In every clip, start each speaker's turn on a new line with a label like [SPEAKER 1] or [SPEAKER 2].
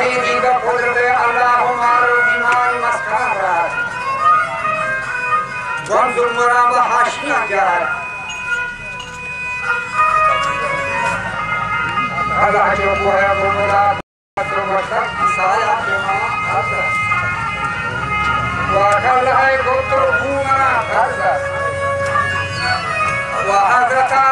[SPEAKER 1] تدريجي بقدرت على عجبه يا أبو مراد وشك سايا كما وقال هاي قدر بومنا؟ قدر وحضرتا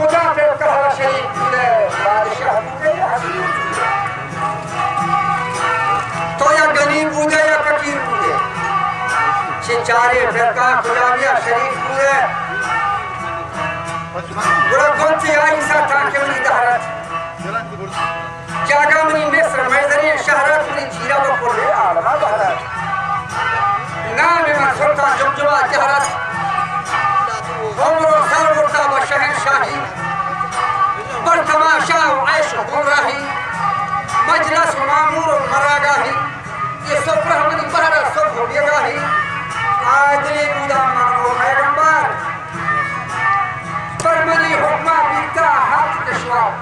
[SPEAKER 1] خدا پہ کہا شریف بودے بادشاہ بودے حبیب تو یا گنی بودے یا فقیر بودے چنچارے فرقہ خداویہ شریف بودے برا کنتی آئی سا تاکہ منی دہرت جاگا منی مصر میدنی شہرت منی جیرہ و بکولے عالمہ بہرت نام من سلطان جمجمہ جہرت شاہی۔ پر تماشا و عیش و گمراہی مجلس و معمور و مراگاہی۔ یہ سفرہ منی بہرہ صبح و بیگاہی آدلی بودا مانو پیغمبر۔ پر منی حکمہ بیتا حق تشواب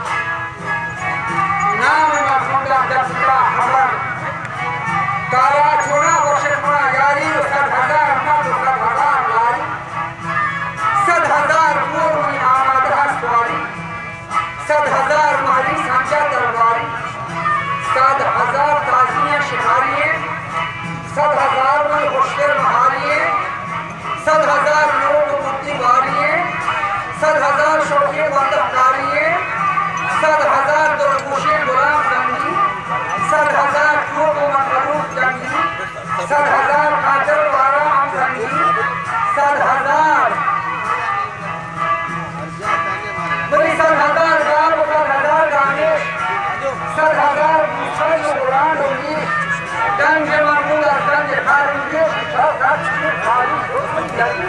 [SPEAKER 1] Thank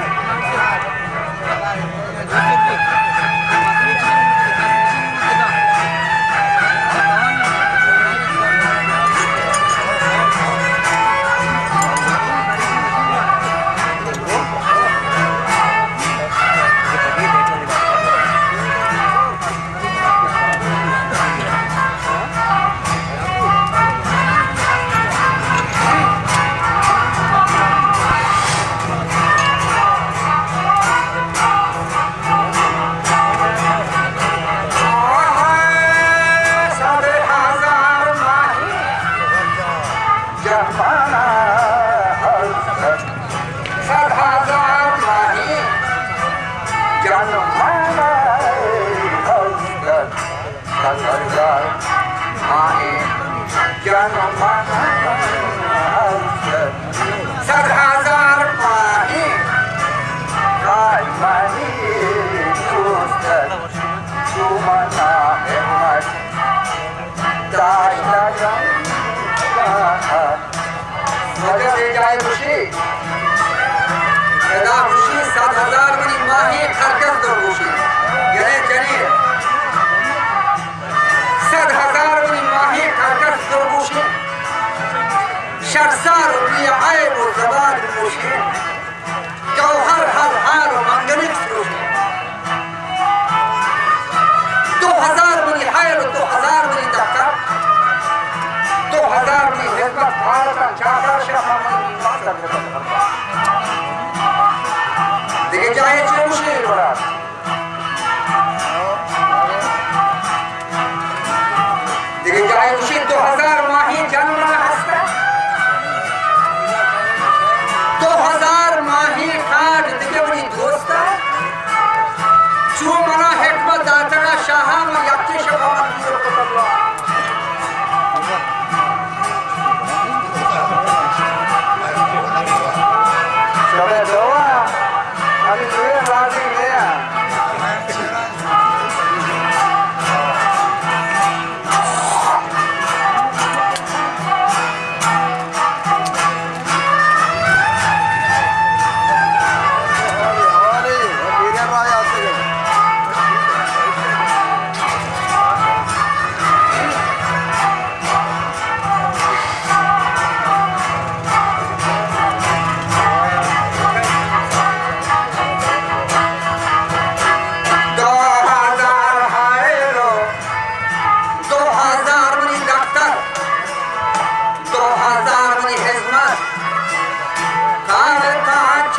[SPEAKER 1] you. การของพระ Atlético Giro.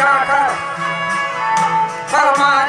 [SPEAKER 1] Para, para.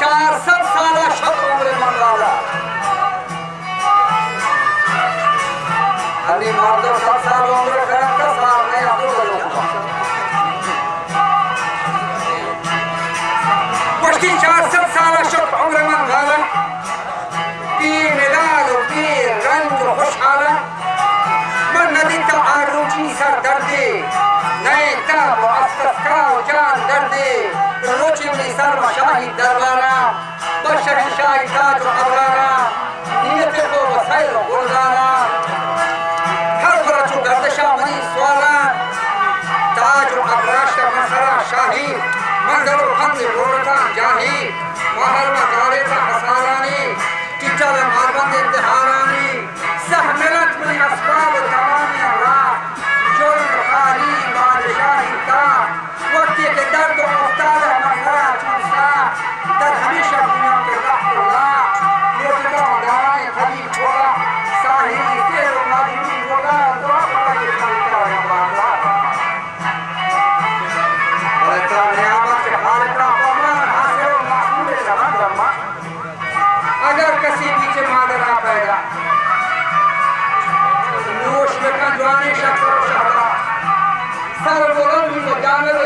[SPEAKER 1] چار سب سارا شخل من ہری شاهي دربانا بشر شاهي تاج وعبرانا نية القوة خير وردانا حفرة قرد شامني سوالا تاج وعبراش مسرا شاهي منظر الحمد ورقا جاهي وهل مقاربة Madonna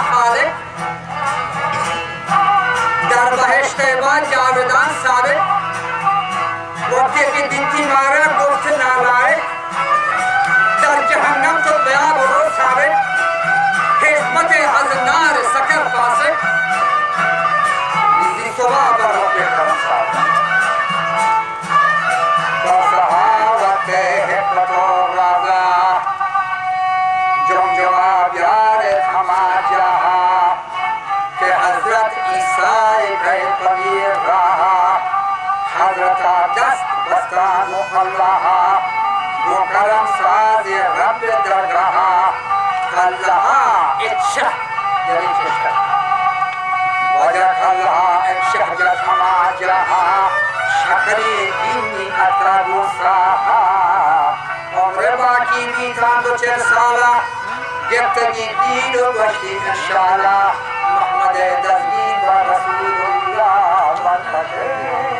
[SPEAKER 1] سارے۔ موقع کی دن مارک را ہے شہجت سماج رہا سدري ديني اڪرا موسا ها منه باقي ني سالا جيفتي 3 وشتي شان شالا محمد 10 دين رسول الله بات